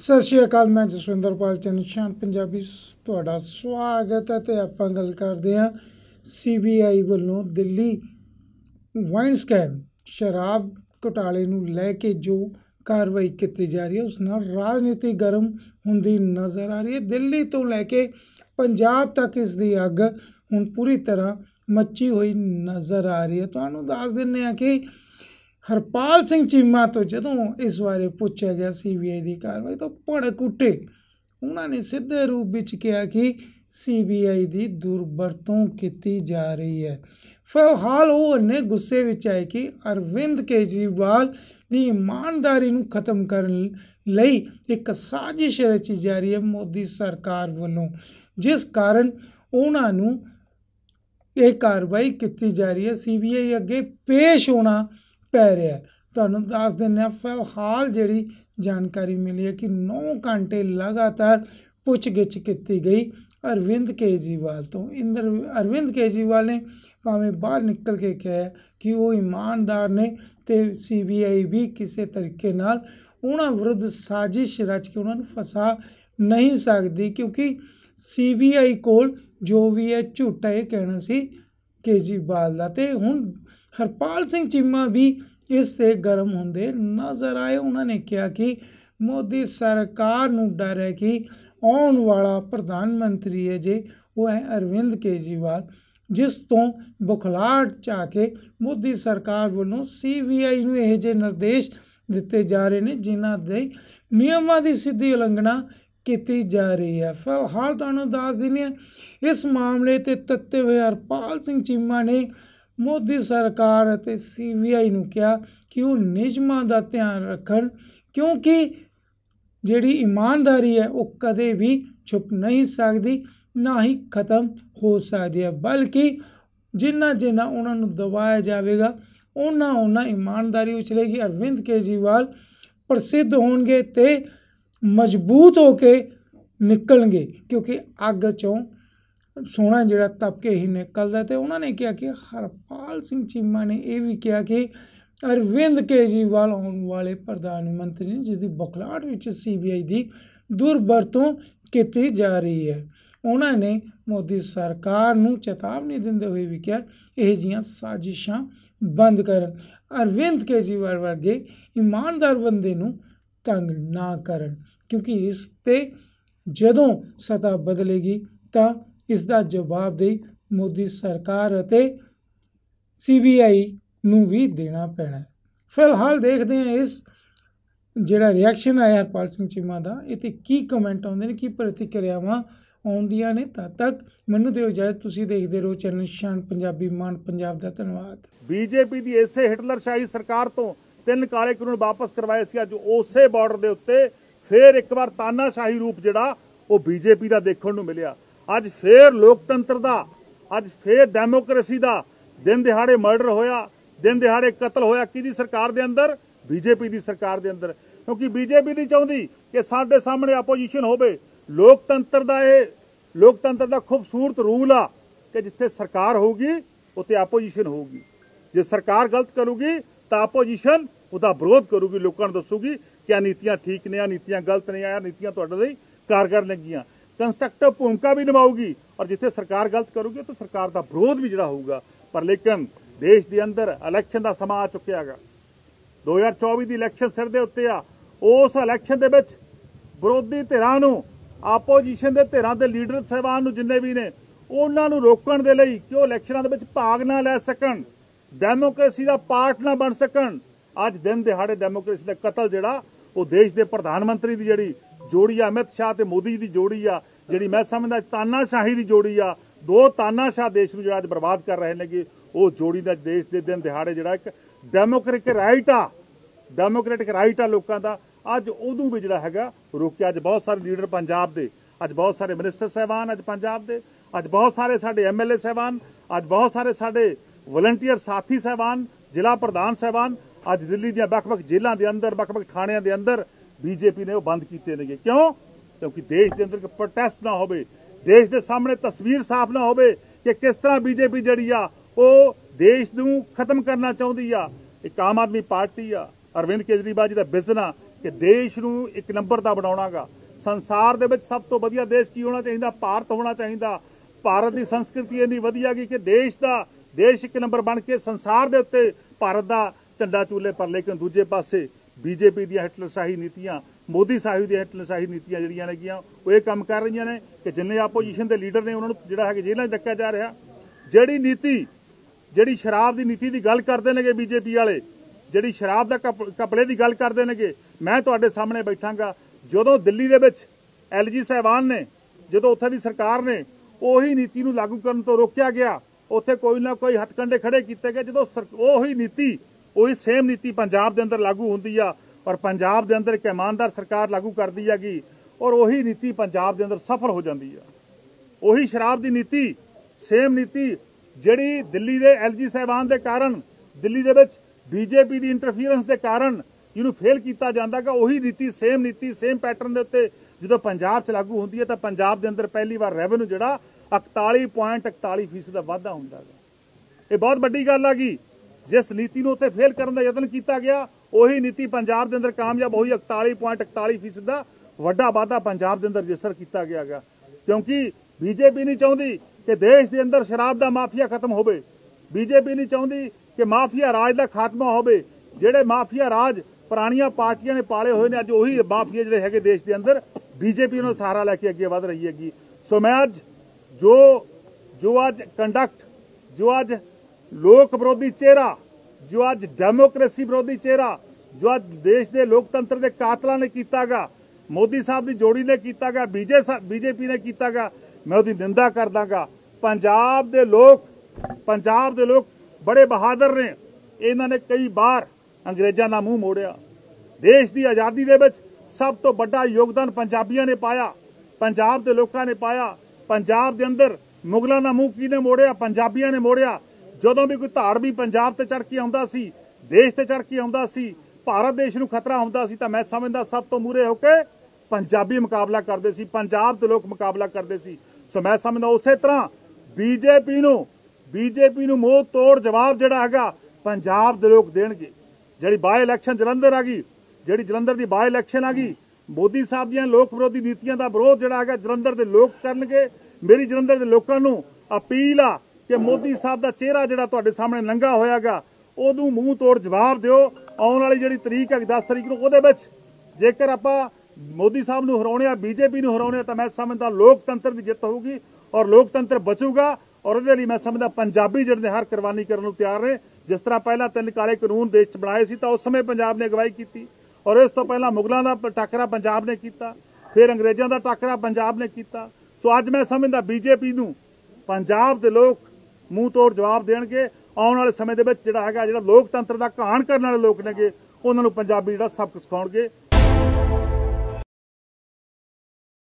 ਸਤਿ ਸ਼੍ਰੀ ਅਕਾਲ, ਮੈਂ ਜਸਵਿੰਦਰਪਾਲ ਚੰਨਸ਼ਾਨ, ਪੰਜਾਬੀ ਤੁਹਾਡਾ ਸਵਾਗਤ ਹੈ ਤੇ ਆਪਾਂ ਗੱਲ ਕਰਦੇ ਹਾਂ ਸੀਬੀਆਈ ਵੱਲੋਂ ਦਿੱਲੀ ਵਾਈਨ ਸਕੈਮ ਸ਼ਰਾਬ ਘੁਟਾਲੇ ਨੂੰ ਲੈ ਕੇ ਜੋ ਕਾਰਵਾਈ ਕੀਤੀ ਜਾ ਰਹੀ ਹੈ, ਉਸ ਨਾਲ ਰਾਜਨੀਤੀ ਗਰਮ ਹੁੰਦੀ ਨਜ਼ਰ ਆ ਰਹੀ ਹੈ। ਦਿੱਲੀ ਤੋਂ ਲੈ ਕੇ ਪੰਜਾਬ ਤੱਕ ਇਸ ਦੀ ਅੱਗ ਹੁਣ ਪੂਰੀ ਤਰ੍ਹਾਂ ਮੱਚੀ ਹੋਈ ਨਜ਼ਰ ਆ ਰਹੀ ਹੈ। ਤੁਹਾਨੂੰ ਦੱਸ ਦਿੰਦੇ ਹਾਂ ਕਿ ਹਰਪਾਲ ਸਿੰਘ ਚੀਮਾ ਤੋਂ ਜਦੋਂ ਇਸ ਬਾਰੇ ਪੁੱਛਿਆ ਗਿਆ ਸੀਬੀਆਈ ਦੀ ਕਾਰਵਾਈ ਤੋਂ ਭੜਕ ਉੱਟੇ ਉਹਨਾਂ ਨੇ ਸਿੱਧੇ ਰੂਪ ਵਿੱਚ ਕਿਹਾ ਕਿ ਸੀਬੀਆਈ ਦੀ ਦੁਰਵਰਤੋਂ ਕੀਤੀ ਜਾ ਰਹੀ ਹੈ। ਫਿਲਹਾਲ ਉਹ ਇੰਨੇ ਗੁੱਸੇ ਵਿੱਚ ਆਏ ਕਿ ਅਰਵਿੰਦ ਕੇਜਰੀਵਾਲ ਦੀ ਇਮਾਨਦਾਰੀ ਨੂੰ ਖਤਮ ਕਰਨ ਲਈ ਇੱਕ ਸਾਜ਼ਿਸ਼ ਰਚੀ ਜਾ ਰਹੀ ਹੈ ਮੋਦੀ ਸਰਕਾਰ ਵੱਲੋਂ, ਜਿਸ ਕਾਰਨ ਉਹਨਾਂ ਨੂੰ ਇਹ ਕਾਰਵਾਈ ਕੀਤੀ ਜਾ ਰਹੀ ਹੈ। ਸੀਬੀਆਈ ਅੱਗੇ ਪੇਸ਼ ਹੋਣਾ ਪੈ ਰਿਹਾ। ਤੁਹਾਨੂੰ ਦੱਸ ਦਿੰਦੇ ਹਾਂ, ਫਿਲਹਾਲ ਜਿਹੜੀ ਜਾਣਕਾਰੀ ਮਿਲੀ ਹੈ ਕਿ 9 ਘੰਟੇ ਲਗਾਤਾਰ ਪੁੱਛਗਿੱਛ ਕੀਤੀ ਗਈ ਅਰਵਿੰਦ ਕੇਜਰੀਵਾਲ ਤੋਂ। ਇੰਦਰ, ਅਰਵਿੰਦ ਕੇਜਰੀਵਾਲ ਨੇ ਭਾਵੇਂ ਬਾਹਰ ਨਿਕਲ ਕੇ ਕਿਹਾ ਕਿ ਉਹ ਇਮਾਨਦਾਰ ਨੇ ਤੇ ਸੀਬੀਆਈ ਵੀ ਕਿਸੇ ਤਰੀਕੇ ਨਾਲ ਉਹਨਾਂ ਵਿਰੁੱਧ ਸਾਜ਼ਿਸ਼ ਰਚ ਕੇ ਉਹਨਾਂ ਨੂੰ ਫਸਾ ਨਹੀਂ ਸਕਦੀ ਕਿਉਂਕਿ ਸੀਬੀਆਈ ਕੋਲ ਜੋ ਵੀ ਹੈ ਝੂਠਾ ਇਹ ਕਹਿਣਾ ਸੀ ਕੇਜਰੀਵਾਲ ਦਾ ਤੇ ਹੁਣ ਹਰਪਾਲ ਸਿੰਘ ਚੀਮਾ ਵੀ ਇਸ ਤੇ ਗਰਮ ਹੁੰਦੇ ਨਜ਼ਰ ਆਏ। ਉਹਨਾਂ ਨੇ ਕਿਹਾ ਕਿ ਮੋਦੀ ਸਰਕਾਰ ਨੂੰ ਡਰ ਹੈ ਕਿ ਆਉਣ ਵਾਲਾ ਪ੍ਰਧਾਨ ਮੰਤਰੀ ਹੈ ਜੇ ਉਹ ਹੈ ਅਰਵਿੰਦ ਕੇਜਰੀਵਾਲ, ਜਿਸ ਤੋਂ ਬੁਖਲਾਹਟ ਚਾ ਕੇ ਮੋਦੀ ਸਰਕਾਰ ਵੱਲੋਂ ਸੀਬੀਆਈ ਨੂੰ ਇਹ ਜਿਹੇ ਨਿਰਦੇਸ਼ ਦਿੱਤੇ ਜਾ ਰਹੇ ਨੇ, ਜਿਨ੍ਹਾਂ ਦੇ ਨਿਯਮਾਂ ਦੀ ਸਿੱਧੀ ਉਲੰਘਣਾ ਕੀਤੀ ਜਾ ਰਹੀ ਹੈ। ਫਿਲਹਾਲ ਤੁਹਾਨੂੰ ਦੱਸ ਦਿੰਦੇ ਹਾਂ, ਇਸ ਮਾਮਲੇ ਤੇ ਤੱਤੇ ਹੋਏ ਹਰਪਾਲ ਸਿੰਘ ਚੀਮਾ ਨੇ ਮੋਦੀ ਸਰਕਾਰ ਅਤੇ ਸੀਬੀਆਈ ਨੂੰ ਕਿਹਾ ਕਿ ਉਹ ਨਿਯਮਾਂ ਦਾ ਧਿਆਨ ਰੱਖਣ? ਕਿਉਂਕਿ ਜਿਹੜੀ ਇਮਾਨਦਾਰੀ ਹੈ, ਉਹ ਕਦੇ ਵੀ ਛੁਪ ਨਹੀਂ ਸਕਦੀ, ਨਾ ਹੀ ਖਤਮ ਹੋ ਸਕਦੀ ਹੈ। ਬਲਕਿ ਜਿੰਨਾ ਜਿੰਨਾ ਉਹਨਾਂ ਨੂੰ ਦਬਾਇਆ ਜਾਵੇਗਾ ਉਹਨਾਂ ਉਹਨਾਂ ਇਮਾਨਦਾਰੀ ਉਛਲੇਗੀ ਅਰਵਿੰਦ ਕੇਜਰੀਵਾਲ ਪ੍ਰਸਿੱਧ ਹੋਣਗੇ ਤੇ ਮਜ਼ਬੂਤ ਹੋ ਕੇ ਨਿਕਲਣਗੇ, ਕਿਉਂਕਿ ਅੱਗ ਚੋਂ ਸੋਨਾ ਜਿਹੜਾ ਤਪ ਕੇ ਹੀ ਨਿਕਲਦਾ ਤੇ ਉਹਨਾਂ ਨੇ ਕਿਹਾ ਕਿ ਹਰਪਾਲ ਸਿੰਘ ਚੀਮਾ ਨੇ ਇਹ ਵੀ ਕਿਹਾ ਕਿ ਅਰਵਿੰਦ ਕੇਜਰੀਵਾਲ ਆਉਣ ਵਾਲੇ ਪ੍ਰਧਾਨ ਮੰਤਰੀ ਨੇ, ਜਿਹਦੀ ਬਖਲਾਟ ਵਿੱਚ ਸੀਬੀਆਈ ਦੀ ਦੁਰਵਰਤੋਂ ਕੀਤੀ ਜਾ ਰਹੀ ਹੈ। ਉਹਨਾਂ ਨੇ ਮੋਦੀ ਸਰਕਾਰ ਨੂੰ ਚੇਤਾਵਨੀ ਦਿੰਦੇ ਹੋਏ ਵੀ ਕਿਹਾ, ਇਹ ਜੀਆਂ ਸਾਜ਼ਿਸ਼ਾਂ ਬੰਦ ਕਰਨ, ਅਰਵਿੰਦ ਕੇਜਰੀਵਾਲ ਵਰਗੇ ਇਮਾਨਦਾਰ ਬੰਦੇ ਨੂੰ ਤੰਗ ਨਾ ਕਰਨ, ਕਿਉਂਕਿ ਇਸ ਤੇ ਜਦੋਂ ਸਤਾ ਬਦਲੇਗੀ ਤਾਂ ਇਸ ਦਾ ਜਵਾਬਦੇਹੀ ਮੋਦੀ ਸਰਕਾਰ ਅਤੇ ਸੀਬੀਆਈ ਨੂੰ ਵੀ ਦੇਣਾ ਪੈਣਾ ਫਿਲਹਾਲ ਦੇਖਦੇ ਹਾਂ ਇਸ ਜਿਹੜਾ ਰਿਐਕਸ਼ਨ ਆਇਆ ਹਰਪਾਲ ਸਿੰਘ ਚੀਮਾ ਦਾ ਇਹ ਤੇ ਕੀ ਕਮੈਂਟ ਆਉਂਦੇ ਨੇ, ਕੀ ਪ੍ਰਤੀਕਿਰਿਆਵਾਂ ਆਉਂਦੀਆਂ ਨੇ ਤਦ ਤੱਕ ਮੈਨੂੰ ਦਿਓ ਇਜਾਜ਼ਤ, ਤੁਸੀਂ ਦੇਖਦੇ ਰਹੋ ਚੈਨਲ ਸ਼ਾਨ ਪੰਜਾਬੀ ਮਾਨ ਪੰਜਾਬ ਦਾ, ਧੰਨਵਾਦ। ਬੀਜੇਪੀ ਦੀ ਇਸੇ ਹਿਟਲਰਸ਼ਾਹੀ ਸਰਕਾਰ ਤੋਂ ਤਿੰਨ ਕਾਲੇ ਕਾਨੂੰਨ ਵਾਪਸ ਕਰਵਾਏ ਸੀ ਅੱਜ ਉਸੇ ਬਾਰਡਰ ਦੇ ਉੱਤੇ, ਫੇਰ ਇੱਕ ਵਾਰ ਤਾਨਾਸ਼ਾਹੀ ਰੂਪ ਜਿਹੜਾ ਉਹ ਬੀਜੇਪੀ ਦਾ ਦੇਖਣ ਨੂੰ ਮਿਲਿਆ। ਅੱਜ ਫੇਰ ਲੋਕਤੰਤਰ ਦਾ, ਅੱਜ ਫੇਰ ਡੈਮੋਕ੍ਰੇਸੀ ਦਾ ਦਿਨ ਦਿਹਾੜੇ ਮਰਡਰ ਹੋਇਆ, ਦਿਨ ਦਿਹਾੜੇ ਕਤਲ ਹੋਇਆ ਕਿਹਦੀ ਸਰਕਾਰ ਦੇ ਅੰਦਰ? ਬੀਜੇਪੀ ਦੀ ਸਰਕਾਰ ਦੇ ਅੰਦਰ। ਕਿਉਂਕਿ ਬੀਜੇਪੀ ਨਹੀਂ ਚਾਹੁੰਦੀ ਕਿ ਸਾਡੇ ਸਾਹਮਣੇ ਆਪੋਜੀਸ਼ਨ ਹੋਵੇ। ਲੋਕਤੰਤਰ ਦਾ ਇਹ, ਲੋਕਤੰਤਰ ਦਾ ਖੂਬਸੂਰਤ ਰੂਲ ਆ ਕਿ ਜਿੱਥੇ ਸਰਕਾਰ ਹੋਊਗੀ, ਉੱਥੇ ਆਪੋਜੀਸ਼ਨ ਹੋਊਗੀ। ਜੇ ਸਰਕਾਰ ਗਲਤ ਕਰੂਗੀ, ਤਾਂ ਆਪੋਜੀਸ਼ਨ ਉਹਦਾ ਵਿਰੋਧ ਕਰੂਗੀ, ਲੋਕਾਂ ਨੂੰ ਦੱਸੂਗੀ ਕਿ ਆ ਨੀਤੀਆਂ ਠੀਕ ਨੇ ਆ ਨੀਤੀਆਂ ਗਲਤ ਨੇ ਆ ਨੀਤੀਆਂ ਤੁਹਾਡੇ ਲਈ ਕਾਰਗਰ ਲੱਗੀਆਂ। ਕੰਸਟਰਕਟਿਵ ਭੂਮਿਕਾ ਵੀ ਨਿਭਾਊਗੀ। ਔਰ ਜਿੱਥੇ ਸਰਕਾਰ ਗਲਤ ਕਰੂਗੀ ਤਾਂ ਸਰਕਾਰ ਦਾ ਵਿਰੋਧ ਵੀ ਜਿਹੜਾ ਹੋਊਗਾ। ਪਰ ਲੇਕਿਨ ਦੇਸ਼ ਦੇ ਅੰਦਰ ਇਲੈਕਸ਼ਨ ਦਾ ਸਮਾਂ ਆ ਚੁੱਕਿਆ ਹੈਗਾ। 2024 ਦੀ ਇਲੈਕਸ਼ਨ ਸਿਰ ਦੇ ਉੱਤੇ ਆ। ਉਸ ਇਲੈਕਸ਼ਨ ਦੇ ਵਿੱਚ ਵਿਰੋਧੀ ਧਿਰਾਂ ਨੂੰ ਆਪੋਜੀਸ਼ਨ ਦੇ ਧਿਰਾਂ ਦੇ ਲੀਡਰ ਸਹਿਬਾਨ ਨੂੰ ਜਿੰਨੇ ਵੀ ਨੇ, ਉਹਨਾਂ ਨੂੰ ਰੋਕਣ ਦੇ ਲਈ ਕਿ ਉਹ ਇਲੈਕਸ਼ਨਾਂ ਦੇ ਵਿੱਚ ਭਾਗ ਨਾ ਲੈ ਸਕਣ ਡੈਮੋਕ੍ਰੇਸੀ ਦਾ ਪਾਰਟ ਨਾ ਬਣ ਸਕਣ। ਅੱਜ ਦਿਨ ਦਿਹਾੜੇ ਡੈਮੋਕ੍ਰੇਸੀ ਦਾ ਕਤਲ ਜਿਹੜਾ, ਉਹ ਦੇਸ਼ ਦੇ ਪ੍ਰਧਾਨ ਮੰਤਰੀ ਦੀ ਜਿਹੜੀ ਜੋੜੀ ਆ, ਅਮਿਤ ਸ਼ਾਹ ਤੇ ਮੋਦੀ ਦੀ ਜੋੜੀ ਆ, ਜਿਹੜੀ ਮੈਂ ਸਮਝਦਾ ਤਾਨਾਸ਼ਾਹੀ ਦੀ ਜੋੜੀ ਆ, ਦੋ ਤਾਨਾਸ਼ਾਹ ਦੇਸ਼ ਨੂੰ ਜਿਹੜਾ ਅੱਜ ਬਰਬਾਦ ਕਰ ਰਹੇ ਨੇਗੇ, ਉਹ ਜੋੜੀ ਦਾ ਦੇਸ਼ ਦੇ ਦਿਨ ਦਿਹਾੜੇ ਜਿਹੜਾ ਇੱਕ ਡੈਮੋਕ੍ਰੈਟਿਕ ਰਾਈਟ ਆ, ਡੈਮੋਕ੍ਰੈਟਿਕ ਰਾਈਟ ਆ ਲੋਕਾਂ ਦਾ। ਅੱਜ ਉਦੋਂ ਵੀ ਜਿਹੜਾ ਹੈਗਾ ਰੋਕਿਆ, ਅੱਜ ਬਹੁਤ ਸਾਰੇ ਲੀਡਰ ਪੰਜਾਬ ਦੇ, ਅੱਜ ਬਹੁਤ ਸਾਰੇ ਮਿਨਿਸਟਰ ਸਹਿਬਾਨ ਅੱਜ ਪੰਜਾਬ ਦੇ, ਅੱਜ ਬਹੁਤ ਸਾਰੇ ਸਾਡੇ ਐਮਐਲਏ ਸਹਿਬਾਨ, ਅੱਜ ਬਹੁਤ ਸਾਰੇ ਸਾਡੇ ਵਲੰਟੀਅਰ ਸਾਥੀ ਸਹਿਬਾਨ, ਜ਼ਿਲ੍ਹਾ ਪ੍ਰਧਾਨ ਸਹਿਬਾਨ, ਅੱਜ ਦਿੱਲੀ ਦੀਆਂ ਵੱਖ-ਵੱਖ ਜੇਲ੍ਹਾਂ ਦੇ ਅੰਦਰ, ਵੱਖ-ਵੱਖ ਥਾਣਿਆਂ ਦੇ ਅੰਦਰ ਬੀਜੇਪੀ ਨੇ ਉਹ ਬੰਦ ਕੀਤੇ ਨੇਗੇ ਕਿਉਂ ਕਿਉਂਕਿ ਦੇਸ਼ ਦੇ ਅੰਦਰ ਇੱਕ ਪ੍ਰੋਟੈਸਟ ਨਾ ਹੋਵੇ ਦੇਸ਼ ਦੇ ਸਾਹਮਣੇ ਤਸਵੀਰ ਸਾਫ਼ ਨਾ ਹੋਵੇ ਕਿ ਕਿਸ ਤਰ੍ਹਾਂ ਬੀਜੇਪੀ ਜਿਹੜੀ ਆ ਉਹ ਦੇਸ਼ ਨੂੰ ਖਤਮ ਕਰਨਾ ਚਾਹੁੰਦੀ ਆ ਇੱਕ ਆਮ ਆਦਮੀ ਪਾਰਟੀ ਆ ਅਰਵਿੰਦ ਕੇਜਰੀਵਾਲ ਜੀ ਦਾ ਵਿਜ਼ਨ ਆ ਕਿ ਦੇਸ਼ ਨੂੰ ਇੱਕ ਨੰਬਰ ਦਾ ਬਣਾਉਣਾਗਾ ਸੰਸਾਰ ਦੇ ਵਿੱਚ ਸਭ ਤੋਂ ਵਧੀਆ ਦੇਸ਼ ਕੀ ਹੋਣਾ ਚਾਹੀਦਾ ਭਾਰਤ ਹੋਣਾ ਚਾਹੀਦਾ ਭਾਰਤ ਦੀ ਸੰਸਕ੍ਰਿਤੀ ਇੰਨੀ ਵਧੀਆ ਗਈ ਕਿ ਦੇਸ਼ ਦਾ ਦੇਸ਼ ਇੱਕ ਨੰਬਰ ਬਣ ਕੇ ਸੰਸਾਰ ਦੇ ਉੱਤੇ ਭਾਰਤ ਦਾ ਝੰਡਾ ਚੂਲੇ ਪਰ ਲੇਕਿਨ ਦੂਜੇ ਪਾਸੇ ਬੀਜੇਪੀ ਦੀਆਂ ਹਿਟਲਰਸ਼ਾਹੀ ਨੀਤੀਆਂ, ਮੋਦੀ ਸਾਹਿਬ ਦੀਆਂ ਹਿਟਲਰਸ਼ਾਹੀ ਨੀਤੀਆਂ ਜਿਹੜੀਆਂ ਨੇਗੀਆਂ ਉਹ ਇਹ ਕੰਮ ਕਰ ਰਹੀਆਂ ਨੇ ਕਿ ਜਿੰਨੇ ਆਪੋਜੀਸ਼ਨ ਦੇ ਲੀਡਰ ਨੇ ਉਹਨਾਂ ਨੂੰ ਜਿਹੜਾ ਹੈ ਕਿ ਜੇਲ੍ਹਾਂ 'ਚ ਰੱਖਿਆ ਜਾ ਰਿਹਾ। ਜਿਹੜੀ ਨੀਤੀ, ਜਿਹੜੀ ਸ਼ਰਾਬ ਦੀ ਨੀਤੀ ਦੀ ਗੱਲ ਕਰਦੇ ਨੇਗੇ ਬੀਜੇਪੀ ਵਾਲੇ, ਜਿਹੜੀ ਸ਼ਰਾਬ ਦਾ ਕਪ- ਕਪੜੇ ਦੀ ਗੱਲ ਕਰਦੇ ਨੇਗੇ, ਮੈਂ ਤੁਹਾਡੇ ਸਾਹਮਣੇ ਬੈਠਾਂਗਾ। ਜਦੋਂ ਦਿੱਲੀ ਦੇ ਵਿੱਚ ਐਲਜੀ ਸਹਿਬਾਨ ਨੇ, ਜਦੋਂ ਉੱਥੇ ਦੀ ਸਰਕਾਰ ਨੇ, ਉਹੀ ਨੀਤੀ ਨੂੰ ਲਾਗੂ ਕਰਨ ਤੋਂ ਰੋਕਿਆ ਗਿਆ। ਉੱਥੇ ਕੋਈ ਨਾ ਕੋਈ ਹੱਥਕੰਡੇ ਖੜੇ ਕੀਤੇ ਗਏ। ਜਦੋਂ ਸਰ- ਉਹੀ ਨੀਤੀ ਉਹੀ ਸੇਮ ਨੀਤੀ ਪੰਜਾਬ ਦੇ ਅੰਦਰ ਲਾਗੂ ਹੁੰਦੀ ਆ ਔਰ ਪੰਜਾਬ ਦੇ ਅੰਦਰ ਇੱਕ ਇਮਾਨਦਾਰ ਸਰਕਾਰ ਲਾਗੂ ਕਰਦੀ ਹੈਗੀ ਔਰ ਉਹੀ ਨੀਤੀ ਪੰਜਾਬ ਦੇ ਅੰਦਰ ਸਫਲ ਹੋ ਜਾਂਦੀ ਆ। ਉਹੀ ਸ਼ਰਾਬ ਦੀ ਨੀਤੀ, ਸੇਮ ਨੀਤੀ ਜਿਹੜੀ ਦਿੱਲੀ ਦੇ ਐਲਜੀ ਸਹਿਬਾਨ ਦੇ ਕਾਰਨ, ਦਿੱਲੀ ਦੇ ਵਿੱਚ ਬੀਜੇਪੀ ਦੀ ਇੰਟਰਫੀਰੈਂਸ ਦੇ ਕਾਰਨ ਜਿਹਨੂੰ ਫੇਲ ਕੀਤਾ ਜਾਂਦਾ ਜਾਂਦਾਗਾ ਉਹੀ ਨੀਤੀ, ਸੇਮ ਨੀਤੀ, ਸੇਮ ਪੈਟਰਨ ਦੇ ਉੱਤੇ ਜਦੋਂ ਪੰਜਾਬ 'ਚ ਲਾਗੂ ਹੁੰਦੀ ਹੈ ਤਾਂ ਪੰਜਾਬ ਦੇ ਅੰਦਰ ਪਹਿਲੀ ਵਾਰ ਰੈਵਨਿਊ ਜਿਹੜਾ 41.41% ਦਾ ਵਾਧਾ ਹੁੰਦਾ ਹੈ ਇਹ ਬਹੁਤ ਵੱਡੀ ਗੱਲ ਆ ਗਈ ਜਿਸ ਨੀਤੀ ਨੂੰ ਉੱਤੇ ਫੇਲ ਕਰਨ ਦਾ ਯਤਨ ਕੀਤਾ ਗਿਆ, ਉਹੀ ਨੀਤੀ ਪੰਜਾਬ ਦੇ ਅੰਦਰ ਕਾਮਯਾਬ ਹੋਈ 41.41% ਦਾ ਵੱਡਾ ਵਾਧਾ ਪੰਜਾਬ ਦੇ ਅੰਦਰ ਰਜਿਸਟਰ ਕੀਤਾ ਗਿਆ ਗਾ ਕਿਉਂਕਿ ਬੀਜੇਪੀ ਨਹੀਂ ਚਾਹੁੰਦੀ ਕਿ ਦੇਸ਼ ਦੇ ਅੰਦਰ ਸ਼ਰਾਬ ਦਾ ਮਾਫੀਆ ਖਤਮ ਹੋਵੇ। ਬੀਜੇਪੀ ਨਹੀਂ ਚਾਹੁੰਦੀ ਕਿ ਮਾਫੀਆ ਰਾਜ ਦਾ ਖਾਤਮਾ ਹੋਵੇ। ਜਿਹੜੇ ਮਾਫੀਆ ਰਾਜ ਪੁਰਾਣੀਆਂ ਪਾਰਟੀਆਂ ਨੇ ਪਾਲੇ ਹੋਏ ਨੇ, ਅੱਜ ਉਹੀ ਮਾਫੀਆ ਜਿਹੜੇ ਹੈਗੇ ਦੇਸ਼ ਦੇ ਅੰਦਰ ਬੀਜੇਪੀ ਨੂੰ ਸਹਾਰਾ ਲੈ ਕੇ ਅੱਗੇ ਵਧ ਰਹੀ ਹੈਗੀ। ਸੋ ਮੈਂ ਅੱਜ ਜੋ ਜੋ ਅੱਜ ਕੰਡਕਟ ਜੋ ਅੱਜ ਲੋਕ ਵਿਰੋਧੀ ਚਿਹਰਾ, ਜੋ ਅੱਜ ਡੈਮੋਕ੍ਰੇਸੀ ਵਿਰੋਧੀ ਚਿਹਰਾ, ਜੋ ਅੱਜ ਦੇਸ਼ ਦੇ ਲੋਕਤੰਤਰ ਦੇ ਕਾਤਲਾਂ ਨੇ ਕੀਤਾਗਾ, ਮੋਦੀ ਸਾਹਿਬ ਦੀ ਜੋੜੀ ਨੇ ਕੀਤਾਗਾ ਬੀਜੇਪੀ ਨੇ ਕੀਤਾਗਾ, ਮੈਂ ਉਹਦੀ ਨਿੰਦਾ ਕਰਦਾਗਾ। ਪੰਜਾਬ ਦੇ ਲੋਕ, ਪੰਜਾਬ ਦੇ ਲੋਕ ਬੜੇ ਬਹਾਦਰ ਨੇ। ਇਹਨਾਂ ਨੇ ਕਈ ਵਾਰ ਅੰਗਰੇਜ਼ਾਂ ਦਾ ਮੂੰਹ ਮੋੜਿਆ। ਦੇਸ਼ ਦੀ ਆਜ਼ਾਦੀ ਦੇ ਵਿੱਚ ਸਭ ਤੋਂ ਵੱਡਾ ਯੋਗਦਾਨ ਪੰਜਾਬੀਆਂ ਨੇ ਪਾਇਆ। ਪੰਜਾਬ ਦੇ ਲੋਕਾਂ ਨੇ ਪਾਇਆ। ਪੰਜਾਬ ਦੇ ਅੰਦਰ ਮੁਗਲਾਂ ਦਾ ਮੂੰਹ ਕਿਹਨੇ ਮੋੜਿਆ? ਪੰਜਾਬੀਆਂ ਨੇ ਮੋੜਿਆ। ਜਦੋਂ ਵੀ ਕੋਈ ਧਾੜਵੀ ਪੰਜਾਬ ਤੇ ਚੜ ਕੇ ਆਉਂਦਾ ਸੀ, ਦੇਸ਼ ਤੇ ਚੜ ਕੇ ਆਉਂਦਾ ਸੀ, ਭਾਰਤ ਦੇਸ਼ ਨੂੰ ਖਤਰਾ ਹੁੰਦਾ ਸੀ, ਤਾਂ ਮੈਂ ਸਮਝਦਾ ਸਭ ਤੋਂ ਮੂਰੇ ਹੋ ਕੇ ਪੰਜਾਬੀ ਮੁਕਾਬਲਾ ਕਰਦੇ ਸੀ, ਪੰਜਾਬ ਦੇ ਲੋਕ ਮੁਕਾਬਲਾ ਕਰਦੇ ਸੀ। ਸੋ ਮੈਂ ਸਮਝਦਾ ਉਸੇ ਤਰ੍ਹਾਂ ਬੀਜੇਪੀ ਨੂੰ ਬੀਜੇਪੀ ਨੂੰ ਮੋਹ ਤੋੜ ਜਵਾਬ ਜਿਹੜਾ ਹੈਗਾ, ਪੰਜਾਬ ਦੇ ਲੋਕ ਦੇਣਗੇ। ਜਿਹੜੀ ਬਾਈ ਇਲੈਕਸ਼ਨ ਜਲੰਧਰ ਆ ਗਈ, ਜਿਹੜੀ ਜਲੰਧਰ ਦੀ ਬਾਈ ਇਲੈਕਸ਼ਨ ਆ ਗਈ, ਮੋਦੀ ਸਾਹਿਬ ਦੀਆਂ ਲੋਕ ਵਿਰੋਧੀ ਨੀਤੀਆਂ ਦਾ ਵਿਰੋਧ ਜਿਹੜਾ ਹੈਗਾ ਜਲੰਧਰ ਦੇ ਲੋਕ ਕਰਨਗੇ। ਮੇਰੀ ਜਲੰਧਰ ਦੇ ਲੋਕਾਂ ਨੂੰ ਅਪੀਲ ਆ ਕਿ ਮੋਦੀ ਸਾਹਿਬ ਦਾ ਚਿਹਰਾ ਜਿਹੜਾ ਤੁਹਾਡੇ ਸਾਹਮਣੇ ਨੰਗਾ ਹੋਇਆਗਾ, ਉਹਨੂੰ ਮੂੰਹ ਤੋੜ ਜਵਾਬ ਦਿਓ। ਆਉਣ ਵਾਲੀ ਜਿਹੜੀ ਤਰੀਕ ਹੈ 10 ਤਰੀਕ ਨੂੰ, ਉਹਦੇ ਵਿੱਚ ਜੇਕਰ ਆਪਾਂ ਮੋਦੀ ਸਾਹਿਬ ਨੂੰ ਹਰਾਉਣੇ ਆ, ਬੀਜੇਪੀ ਨੂੰ ਹਰਾਉਣੇ ਆ, ਤਾਂ ਮੈਂ ਸਮਝਦਾ ਲੋਕਤੰਤਰ ਦੀ ਜਿੱਤ ਹੋਊਗੀ ਔਰ ਲੋਕਤੰਤਰ ਬਚੂਗਾ ਔਰ ਉਹਦੇ ਲਈ ਮੈਂ ਸਮਝਦਾ ਪੰਜਾਬੀ ਜਿਹੜੇ ਨੇ ਹਰ ਕੁਰਬਾਨੀ ਕਰਨ ਨੂੰ ਤਿਆਰ ਨੇ। ਜਿਸ ਤਰ੍ਹਾਂ ਪਹਿਲਾਂ ਤਿੰਨ ਕਾਲੇ ਕਾਨੂੰਨ ਦੇਸ਼ 'ਚ ਬਣਾਏ ਸੀ, ਤਾਂ ਉਸ ਸਮੇਂ ਪੰਜਾਬ ਨੇ ਅਗਵਾਈ ਕੀਤੀ ਔਰ ਇਸ ਤੋਂ ਪਹਿਲਾਂ ਮੁਗਲਾਂ ਦਾ ਟਾਕਰਾ ਪੰਜਾਬ ਨੇ ਕੀਤਾ, ਫਿਰ ਅੰਗਰੇਜ਼ਾਂ ਦਾ ਟਾਕਰਾ ਪੰਜਾਬ ਨੇ ਕੀਤਾ। ਸੋ ਅੱਜ ਮੈਂ ਸਮਝਦਾ ਬੀਜੇਪੀ ਨੂੰ ਪੰਜਾਬ ਦੇ ਲੋਕ ਮੂੰਹ ਤੋੜ ਜਵਾਬ ਦੇਣਗੇ। ਆਉਣ ਵਾਲੇ ਸਮੇਂ ਦੇ ਵਿੱਚ ਜਿਹੜਾ ਹੈਗਾ, ਜਿਹੜਾ ਲੋਕਤੰਤਰ ਦਾ ਘਾਣ ਕਰਨ ਵਾਲੇ ਲੋਕ ਨੇਗੇ, ਉਹਨਾਂ ਨੂੰ ਪੰਜਾਬੀ ਜਿਹੜਾ ਸਬਕ ਸਿਖਾਉਣਗੇ।